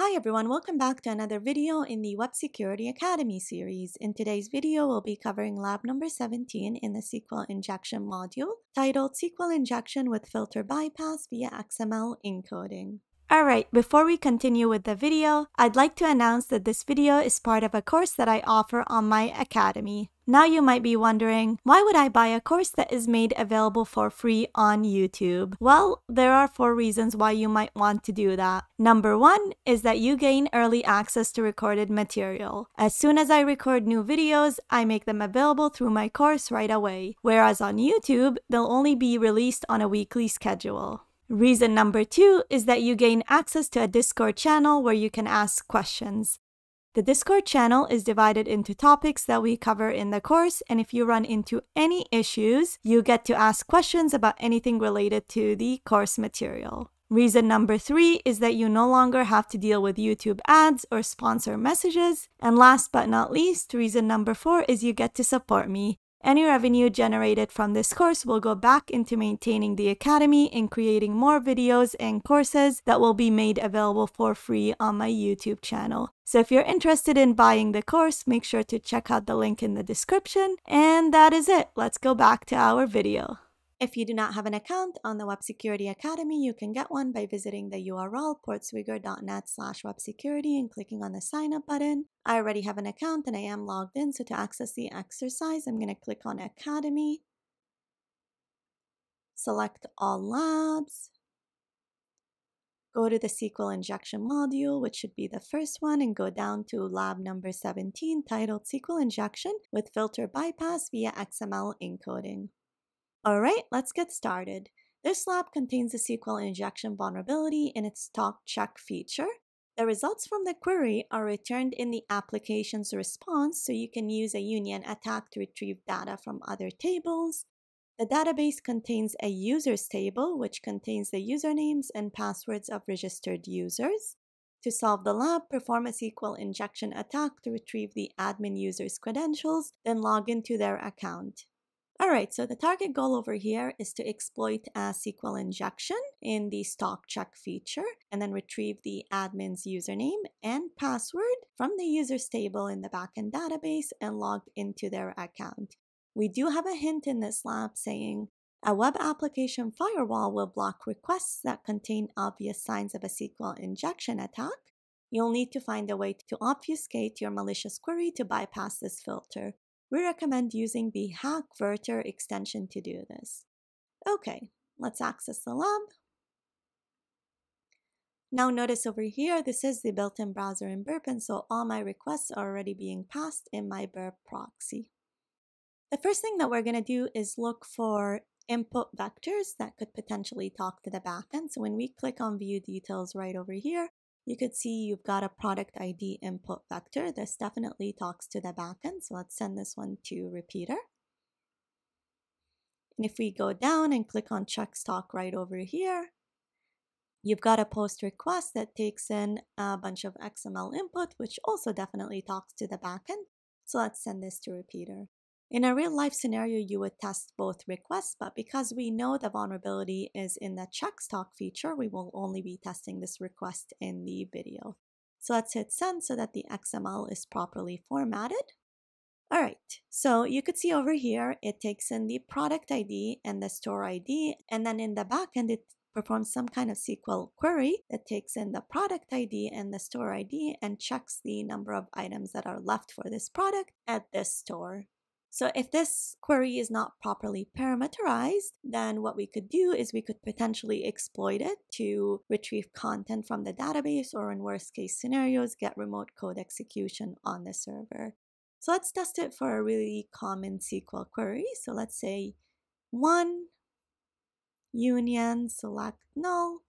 Hi everyone, welcome back to another video in the Web Security Academy series. In today's video, we'll be covering lab number 17 in the SQL injection module titled SQL Injection with Filter Bypass via XML Encoding. Alright, before we continue with the video, I'd like to announce that this video is part of a course that I offer on my academy. Now you might be wondering, why would I buy a course that is made available for free on YouTube? Well, there are four reasons why you might want to do that. Number one is that you gain early access to recorded material. As soon as I record new videos, I make them available through my course right away. Whereas on YouTube, they'll only be released on a weekly schedule. Reason number two is that you gain access to a Discord channel where you can ask questions. The Discord channel is divided into topics that we cover in the course, and if you run into any issues, you get to ask questions about anything related to the course material. Reason number three is that you no longer have to deal with YouTube ads or sponsor messages. And last but not least, reason number four is you get to support me. Any revenue generated from this course will go back into maintaining the Academy and creating more videos and courses that will be made available for free on my YouTube channel. So if you're interested in buying the course, make sure to check out the link in the description. And that is it. Let's go back to our video. If you do not have an account on the Web Security Academy, you can get one by visiting the URL portswigger.net slash websecurity and clicking on the sign up button. I already have an account and I am logged in, so to access the exercise, I'm going to click on Academy, select All Labs, go to the SQL injection module, which should be the first one, and go down to lab number 17 titled SQL Injection with Filter Bypass via XML Encoding. Alright, let's get started. This lab contains a SQL injection vulnerability in its stock check feature. The results from the query are returned in the application's response so you can use a union attack to retrieve data from other tables. The database contains a users table which contains the usernames and passwords of registered users. To solve the lab, perform a SQL injection attack to retrieve the admin user's credentials, then log into their account. All right, so the target goal over here is to exploit a SQL injection in the stock check feature and then retrieve the admin's username and password from the users table in the backend database and log into their account. We do have a hint in this lab saying a web application firewall will block requests that contain obvious signs of a SQL injection attack. You'll need to find a way to obfuscate your malicious query to bypass this filter. We recommend using the HackVerter extension to do this. Okay, let's access the lab. Now notice over here, this is the built-in browser in Burp, and so all my requests are already being passed in my Burp proxy. The first thing that we're going to do is look for input vectors that could potentially talk to the backend. So when we click on view details right over here, you could see you've got a product ID input vector. This definitely talks to the backend. So let's send this one to repeater. And if we go down and click on check stock right over here, you've got a post request that takes in a bunch of XML input, which also definitely talks to the backend. So let's send this to repeater. In a real life scenario, you would test both requests, but because we know the vulnerability is in the check stock feature, we will only be testing this request in the video. So let's hit send so that the XML is properly formatted. All right, so you could see over here, it takes in the product ID and the store ID, and then in the backend, it performs some kind of SQL query that takes in the product ID and the store ID and checks the number of items that are left for this product at this store. So if this query is not properly parameterized, then what we could do is we could potentially exploit it to retrieve content from the database or in worst case scenarios, get remote code execution on the server. So let's test it for a really common SQL query. So let's say one union select null.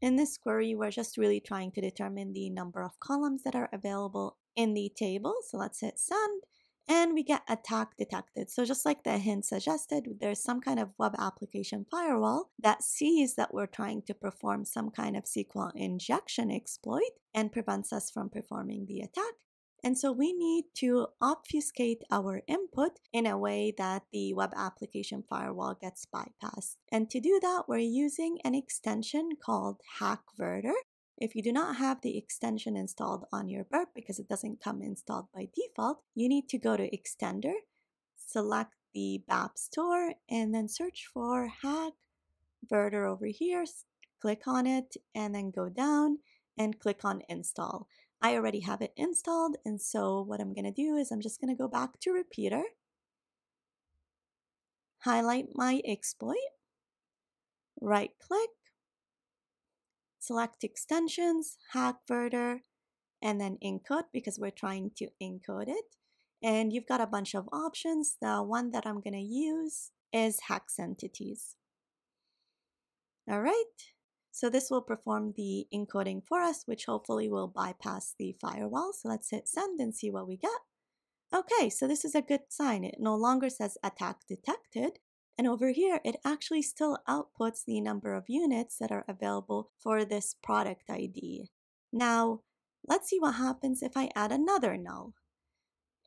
In this query, we're just really trying to determine the number of columns that are available in the table. So let's hit send and we get attack detected. So just like the hint suggested, there's some kind of web application firewall that sees that we're trying to perform some kind of SQL injection exploit and prevents us from performing the attack. And so we need to obfuscate our input in a way that the web application firewall gets bypassed. And to do that, we're using an extension called HackVerter. If you do not have the extension installed on your burp because it doesn't come installed by default, you need to go to Extender, select the BAP store, and then search for Hack Verter over here. Click on it and then go down and click on Install. I already have it installed, and so what I'm going to do is I'm just going to go back to Repeater, highlight my exploit, right click, select extensions, hack verter, and then encode because we're trying to encode it. And you've got a bunch of options. The one that I'm going to use is hex entities. All right, so this will perform the encoding for us, which hopefully will bypass the firewall. So let's hit send and see what we get. Okay, so this is a good sign. It no longer says attack detected. And over here, it actually still outputs the number of units that are available for this product ID. Now, let's see what happens if I add another null.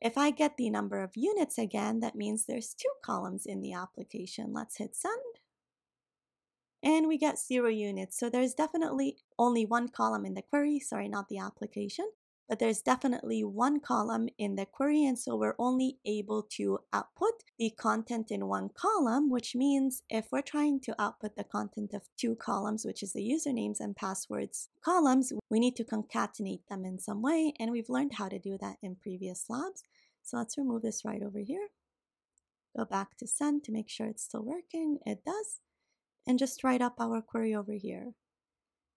If I get the number of units again, that means there's two columns in the application. Let's hit send. And we get zero units. So there's definitely only one column in the query, sorry, not the application but there's definitely one column in the query and so we're only able to output the content in one column which means if we're trying to output the content of two columns which is the usernames and passwords columns we need to concatenate them in some way and we've learned how to do that in previous labs. So let's remove this right over here. Go back to send to make sure it's still working. It does. And just write up our query over here.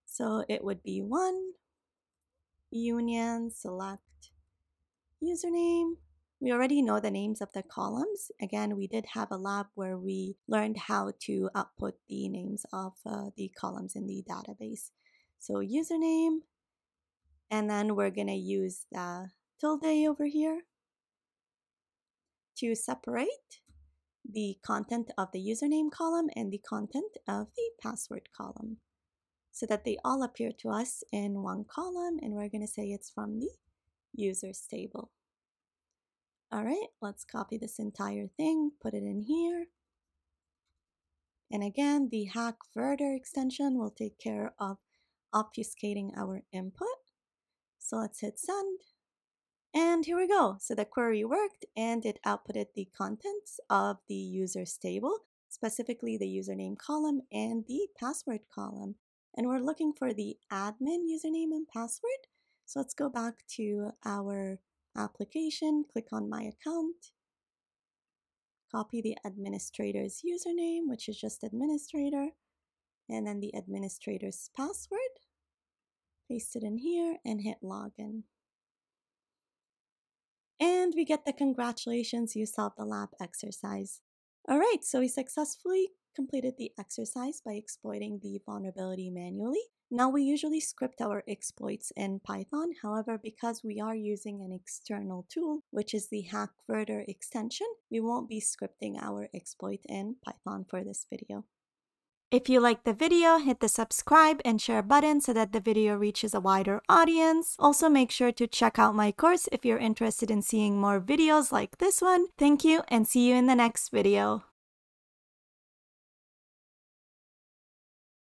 So it would be one union, select username. We already know the names of the columns. Again, we did have a lab where we learned how to output the names of uh, the columns in the database. So username, and then we're going to use the tilde over here to separate the content of the username column and the content of the password column so that they all appear to us in one column and we're going to say it's from the users table. All right, let's copy this entire thing, put it in here. And again, the hack verter extension will take care of obfuscating our input. So let's hit send. And here we go. So the query worked and it outputted the contents of the users table, specifically the username column and the password column and we're looking for the admin username and password. So let's go back to our application, click on my account, copy the administrator's username, which is just administrator, and then the administrator's password, paste it in here and hit login. And we get the congratulations, you solved the lab exercise. All right, so we successfully completed the exercise by exploiting the vulnerability manually. Now we usually script our exploits in Python. However, because we are using an external tool, which is the HackVerter extension, we won't be scripting our exploit in Python for this video. If you liked the video, hit the subscribe and share button so that the video reaches a wider audience. Also make sure to check out my course if you're interested in seeing more videos like this one. Thank you and see you in the next video.